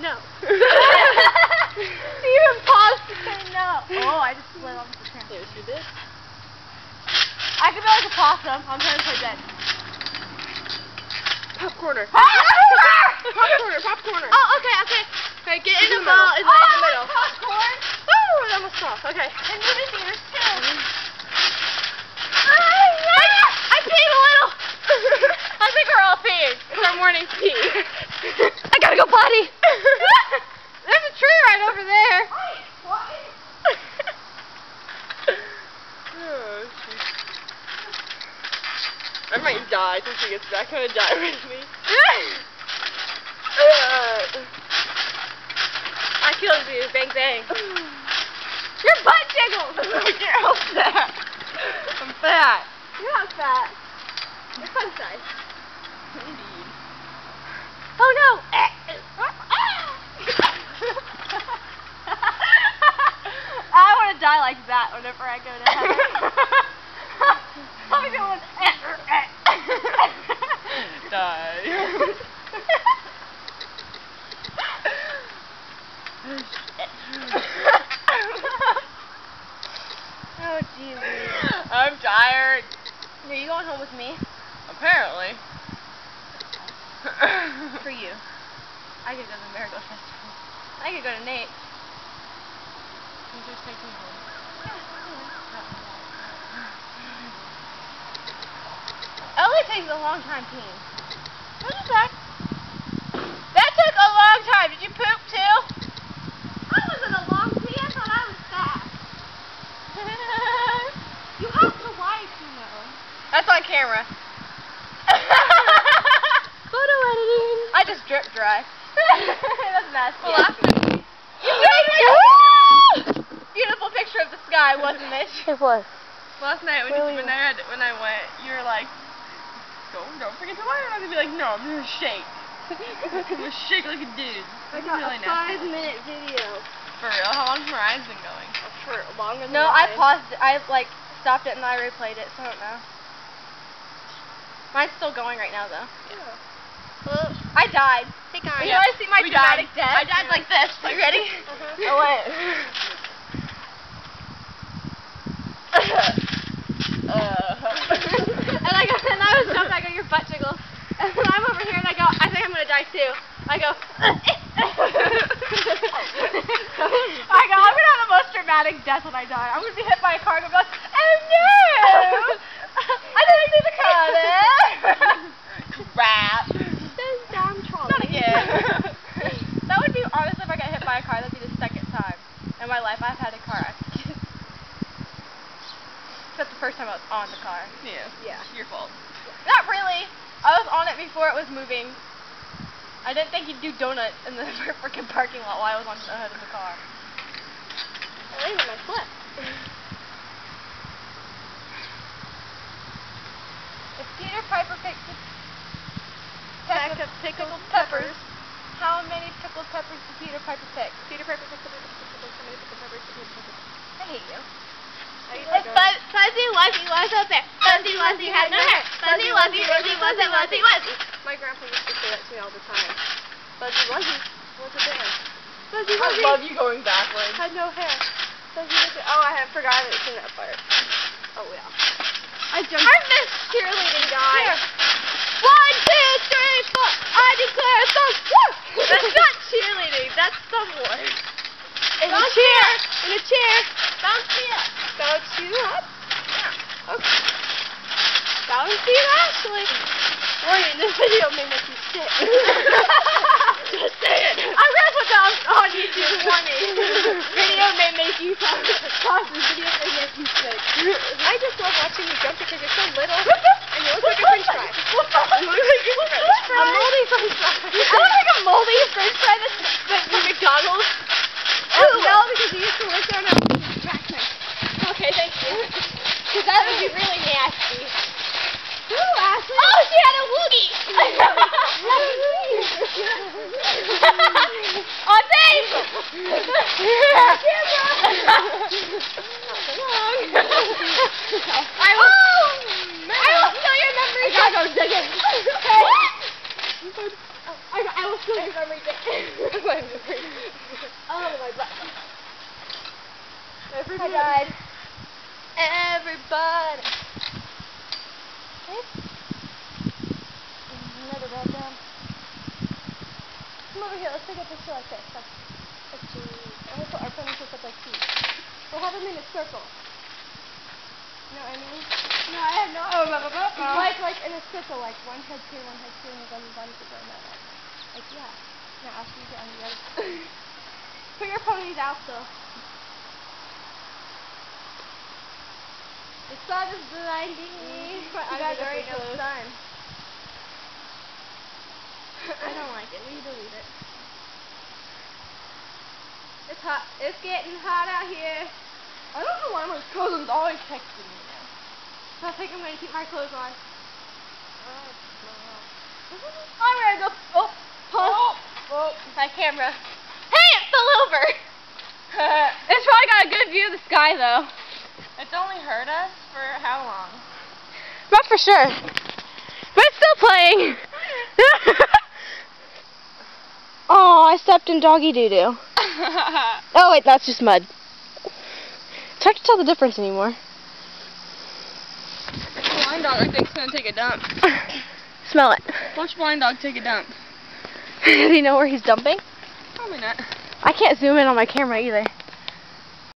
no. she even paused to say no. Oh, I just slid off the camera. Yes, you did. I could be like a possum. I'm trying to play dead. Pop corner. Ah! Pop corner, pop corner. Oh, okay, okay. Okay, get in In the the ball. middle. Is in the Oh, middle. popcorn. Oh, that almost off. Okay. And movie theaters too. I peed a little. I think we're all peeing. It's our morning pee. I gotta go potty. There's a tree right over there. oh, shoot. I might die since she gets back. I'm gonna die with me. Uh, I killed you. Bang bang. Your butt jiggles. You're all fat. I'm fat. You're not fat. You're fun size. Indeed. Oh no. I want to die like that whenever I go to heaven. I'm going. Die. oh Jesus. I'm tired. Are you going home with me? Apparently. For you. I could go to the Marigold Festival. I could go to Nate. You just take me home. It only takes a long time peeing. What is that? That took a long time. Did you poop too? I wasn't a long pee. I thought I was fast. you have to wipe, you know. That's on camera. Photo editing. I just drip dry. That's nasty. Well, last You made me- Beautiful picture of the sky, wasn't it? It was. Last night when, Really? you, when, I had, when I went, you were like, don't, don't forget to wear it. I'm gonna be like, no, I'm gonna shake. I'm gonna shake like a dude. I It's got really a five minute video. For real? How long's Mariah's been going? For longer than No, I mine. paused it. I like stopped it and I replayed it, so I don't know. Mine's still going right now though. Well, I died. Hey You guys. know, I see my We dramatic died. death. I died like this. Are you ready? Uh-huh. I went. and I go, and I was jumping. I go, your butt jiggles. And then I'm over here, and I go, I think I'm gonna die too. I go. I go, I'm gonna have the most dramatic death when I die. I'm gonna be hit by a car and like, oh no! I didn't see the car there. Crap. Those damn trolleys. Not again. that would be honestly if I got hit by a car, that'd be the second time in my life I've had a car accident. Except the first time I was on the car. Yeah. Yeah. Your fault. Not really. I was on it before it was moving. I didn't think you'd do donut in the freaking parking lot while I was on the hood of the car. I landed my foot. If Peter Piper picked a Pack peck of pickled peppers, how many pickled peppers did Peter Piper pick? Peter Piper picked up pickled peppers, pickled peppers, pickled peppers. I hate you. Fuzzy Wuzzy was a bear. Fuzzy Wuzzy had no hair. Fuzzy Wuzzy Wuzzy Wuzzy Wuzzy Wuzzy. My grandpa used to say that to me all the time. Fuzzy Wuzzy was a bear. Fuzzy I Wuzzy love you going backwards. had no hair. Fuzzy Wuzzy. Oh, I had forgot it in that part. Oh yeah. I jumped. I missed cheerleading, guys. One, two, three, four. I declare some. That's not cheerleading. That's someone. In a chair. In a chair. Bounce me up. Bounce you up. Yeah. Okay. Bounce you Ashley. Warning, this video may make you sick. she had a woogie. On tape. I will. Oh, man. I will steal your memory. I gotta go digging. Okay. What? I, I will steal your memory. my memory. Oh my god. Everybody. I died. Everybody. Okay. Come over here. Let's take a picture like this. Like, like cheese. And we'll put our ponytails up like cheese. We'll have them in a circle. You know what I mean? No, I have no. Oh, blah, blah, blah, blah. Like, like in a circle, like one head here, one head here, and then one could go in way. Like, yeah. Now, I'll show you on the other side. Put your ponies out, though. The sun is blinding me. But You I'm guys gonna already know clothes. sun. I don't like it. You delete it? It's hot. It's getting hot out here. I don't know why my cousin's always texting me now. So I think I'm going to keep my clothes on. Oh, I'm ready to go. Oh, pause. Oh, My camera. Hey, it fell over. it's probably got a good view of the sky, though. it's only hurt us for how long? Not for sure. But it's still playing. oh, I stepped in doggy doo doo. Oh, wait, that's just mud. It's hard to tell the difference anymore. blind dog, I think, is gonna take a dump. Smell it. Watch blind dog take a dump. Does he know where he's dumping? Probably not. I can't zoom in on my camera either.